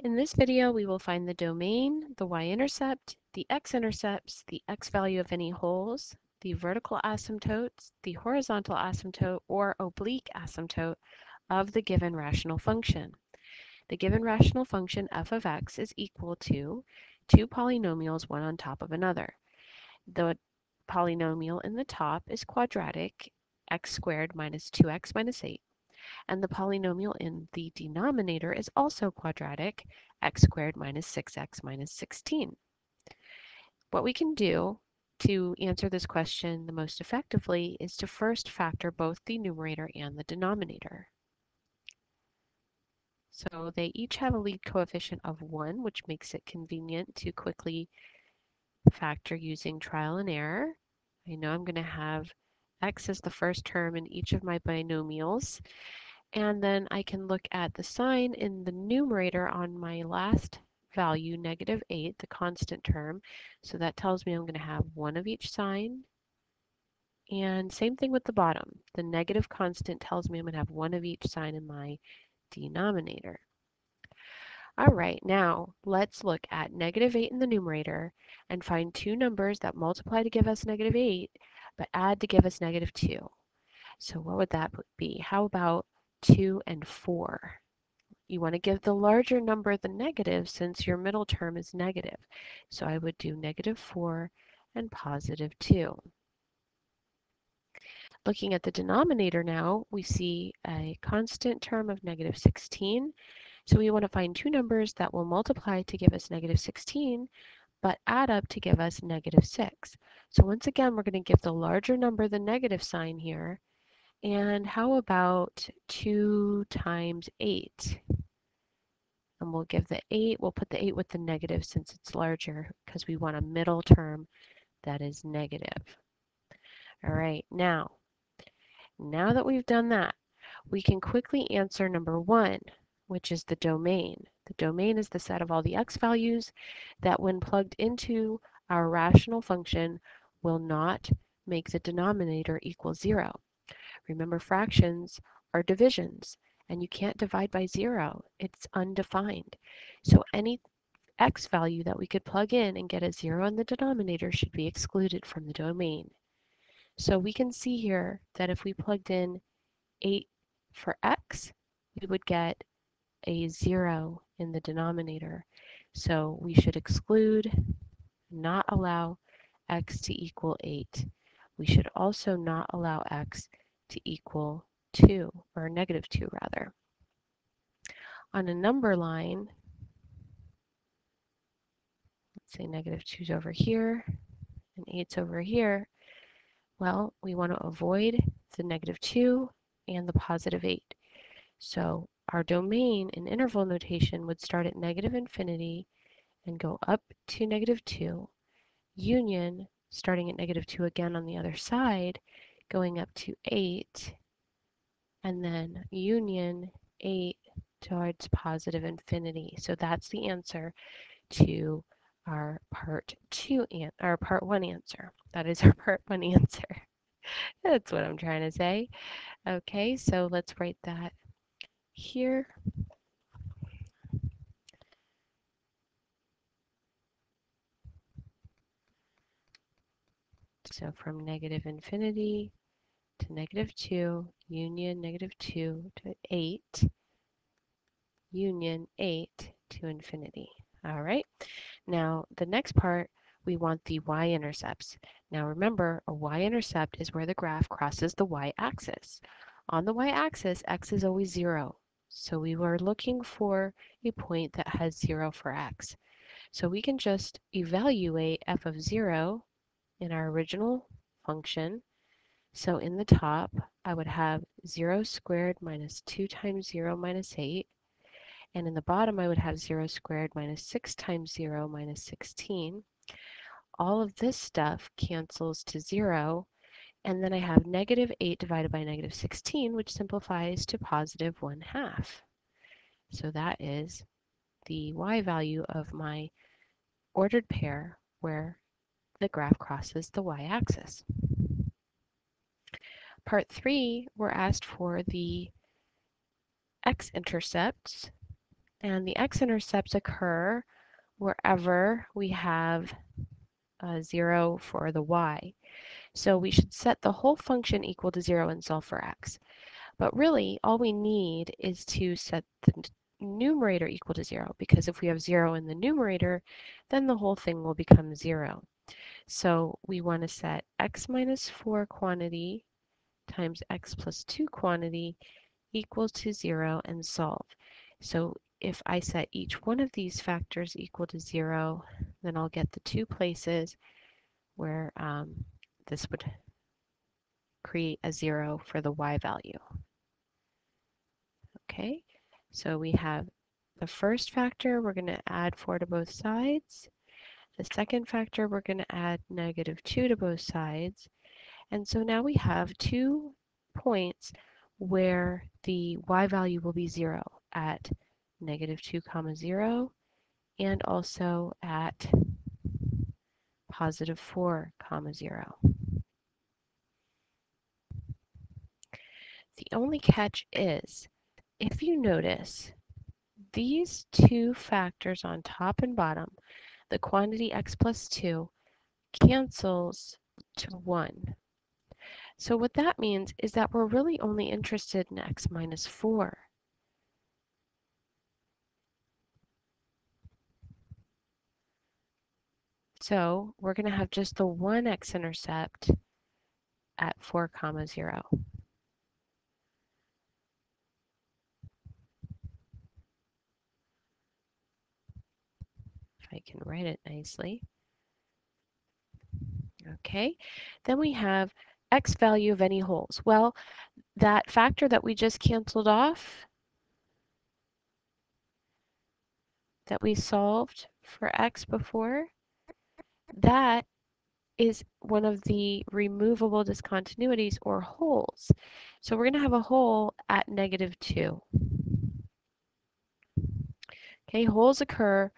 In this video, we will find the domain, the y-intercept, the x-intercepts, the x-value of any holes, the vertical asymptotes, the horizontal asymptote or oblique asymptote of the given rational function. The given rational function f of x is equal to two polynomials one on top of another. The polynomial in the top is quadratic, x squared minus 2x minus 8, and the polynomial in the denominator is also quadratic, x squared minus 6x minus 16. What we can do to answer this question the most effectively is to first factor both the numerator and the denominator. So they each have a lead coefficient of 1, which makes it convenient to quickly factor using trial and error. I know I'm going to have x as the first term in each of my binomials. And then I can look at the sign in the numerator on my last value, negative 8, the constant term. So that tells me I'm going to have one of each sign. And same thing with the bottom. The negative constant tells me I'm going to have one of each sign in my denominator. All right, now let's look at negative 8 in the numerator and find two numbers that multiply to give us negative 8, but add to give us negative 2. So what would that be? How about 2 and 4? You want to give the larger number the negative since your middle term is negative. So I would do negative 4 and positive 2. Looking at the denominator now, we see a constant term of negative 16 so we want to find two numbers that will multiply to give us negative 16, but add up to give us negative 6. So once again, we're going to give the larger number the negative sign here. And how about 2 times 8? And we'll give the 8, we'll put the 8 with the negative since it's larger because we want a middle term that is negative. All right, now, now that we've done that, we can quickly answer number 1 which is the domain. The domain is the set of all the x values that when plugged into our rational function will not make the denominator equal zero. Remember fractions are divisions and you can't divide by zero. It's undefined. So any x value that we could plug in and get a zero in the denominator should be excluded from the domain. So we can see here that if we plugged in 8 for x, we would get a zero in the denominator. So we should exclude, not allow x to equal 8. We should also not allow x to equal 2, or negative 2 rather. On a number line, let's say negative 2 is over here, and 8's over here, well, we want to avoid the negative 2 and the positive 8. So our domain in interval notation would start at negative infinity and go up to negative 2, union starting at negative 2 again on the other side, going up to 8, and then union 8 towards positive infinity. So that's the answer to our part 2 an our part 1 answer. That is our part 1 answer. That's what I'm trying to say. Okay, so let's write that here. So from negative infinity to negative 2, union negative 2 to 8, union 8 to infinity. All right. Now, the next part, we want the y-intercepts. Now remember, a y-intercept is where the graph crosses the y-axis. On the y-axis, x is always 0. So we were looking for a point that has 0 for x. So we can just evaluate f of 0 in our original function. So in the top, I would have 0 squared minus 2 times 0 minus 8. And in the bottom, I would have 0 squared minus 6 times 0 minus 16. All of this stuff cancels to 0, and then I have negative 8 divided by negative 16, which simplifies to positive 1 half. So that is the y value of my ordered pair where the graph crosses the y-axis. Part 3, we're asked for the x-intercepts. And the x-intercepts occur wherever we have a 0 for the y. So we should set the whole function equal to 0 and solve for x. But really, all we need is to set the numerator equal to 0, because if we have 0 in the numerator, then the whole thing will become 0. So we want to set x minus 4 quantity times x plus 2 quantity equal to 0 and solve. So if I set each one of these factors equal to 0, then I'll get the two places where um, this would create a 0 for the y value. Okay, so we have the first factor, we're going to add 4 to both sides. The second factor, we're going to add negative 2 to both sides. And so now we have two points where the y value will be 0 at negative 2 comma 0 and also at positive 4 comma 0. The only catch is, if you notice, these two factors on top and bottom, the quantity x plus 2 cancels to 1. So what that means is that we're really only interested in x minus 4. So we're going to have just the one x-intercept at 4 comma 0. I can write it nicely. Okay, then we have x value of any holes. Well, that factor that we just canceled off, that we solved for x before, that is one of the removable discontinuities or holes. So we're going to have a hole at negative 2. Okay, holes occur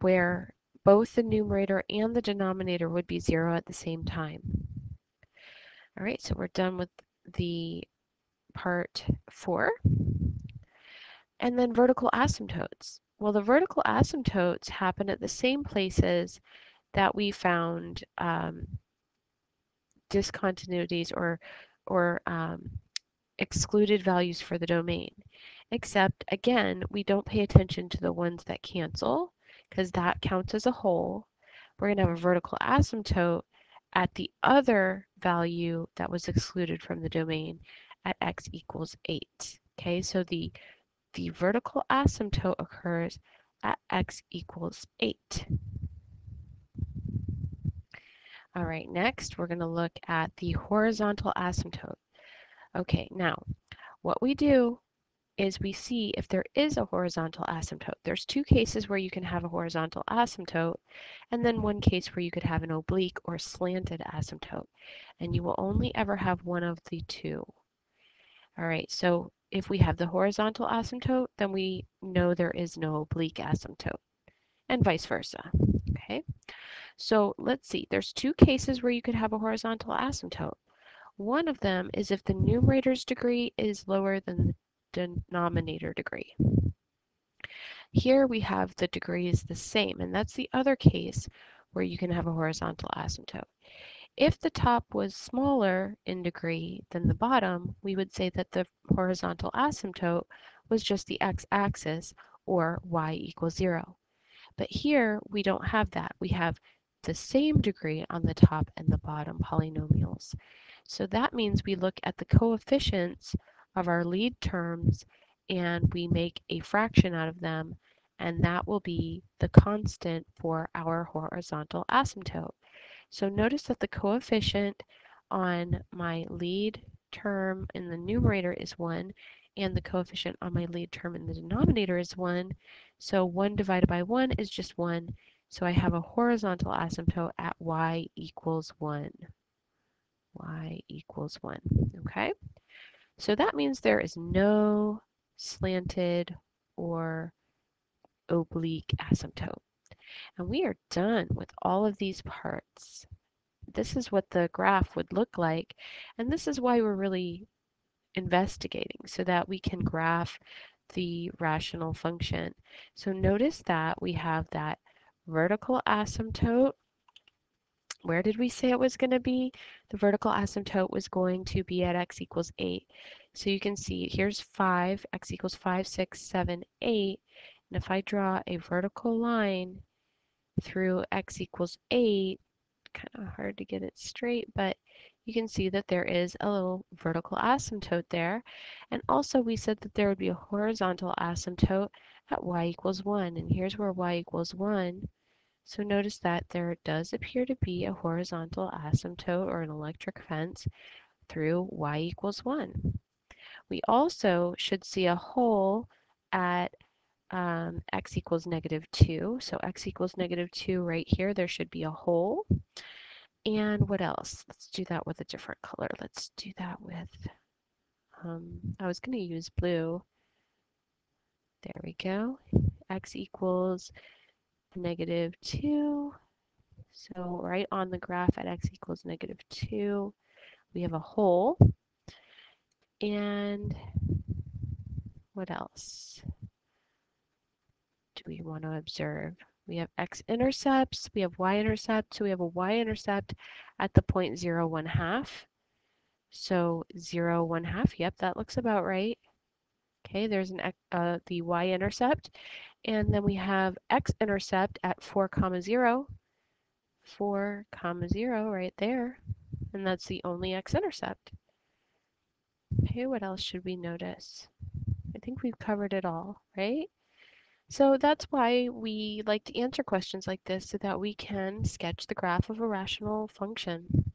where both the numerator and the denominator would be 0 at the same time. All right, so we're done with the part 4. And then vertical asymptotes. Well, the vertical asymptotes happen at the same places that we found um, discontinuities or, or um, excluded values for the domain. Except, again, we don't pay attention to the ones that cancel because that counts as a hole. We're going to have a vertical asymptote at the other value that was excluded from the domain at x equals 8. Okay, so the, the vertical asymptote occurs at x equals 8. All right, next we're going to look at the horizontal asymptote. Okay, now what we do is we see if there is a horizontal asymptote. There's two cases where you can have a horizontal asymptote, and then one case where you could have an oblique or slanted asymptote. And you will only ever have one of the two. All right, so if we have the horizontal asymptote, then we know there is no oblique asymptote, and vice versa. Okay, so let's see, there's two cases where you could have a horizontal asymptote. One of them is if the numerator's degree is lower than denominator degree. Here we have the degrees the same, and that's the other case where you can have a horizontal asymptote. If the top was smaller in degree than the bottom, we would say that the horizontal asymptote was just the x-axis, or y equals 0. But here, we don't have that. We have the same degree on the top and the bottom polynomials. So that means we look at the coefficients of our lead terms and we make a fraction out of them and that will be the constant for our horizontal asymptote. So notice that the coefficient on my lead term in the numerator is 1 and the coefficient on my lead term in the denominator is 1. So 1 divided by 1 is just 1. So I have a horizontal asymptote at y equals 1. y equals 1. Okay? So that means there is no slanted or oblique asymptote. And we are done with all of these parts. This is what the graph would look like. And this is why we're really investigating so that we can graph the rational function. So notice that we have that vertical asymptote. Where did we say it was going to be? The vertical asymptote was going to be at x equals 8. So you can see here's 5, x equals 5, 6, 7, 8. And if I draw a vertical line through x equals 8, kind of hard to get it straight, but you can see that there is a little vertical asymptote there. And also we said that there would be a horizontal asymptote at y equals 1. And here's where y equals 1. So notice that there does appear to be a horizontal asymptote or an electric fence through y equals 1. We also should see a hole at um, x equals negative 2. So x equals negative 2 right here, there should be a hole. And what else? Let's do that with a different color. Let's do that with, um, I was going to use blue. There we go. x equals negative 2. So right on the graph at x equals negative 2, we have a hole. And what else do we want to observe? We have x-intercepts, we have y-intercepts, so we have a y-intercept at the point 0, 1 half. So 0, 1 half, yep, that looks about right. Okay, there's an uh, the y-intercept. And then we have x-intercept at 4 comma 0. 4 comma 0 right there. And that's the only x-intercept. Okay, what else should we notice? I think we've covered it all, right? So that's why we like to answer questions like this so that we can sketch the graph of a rational function.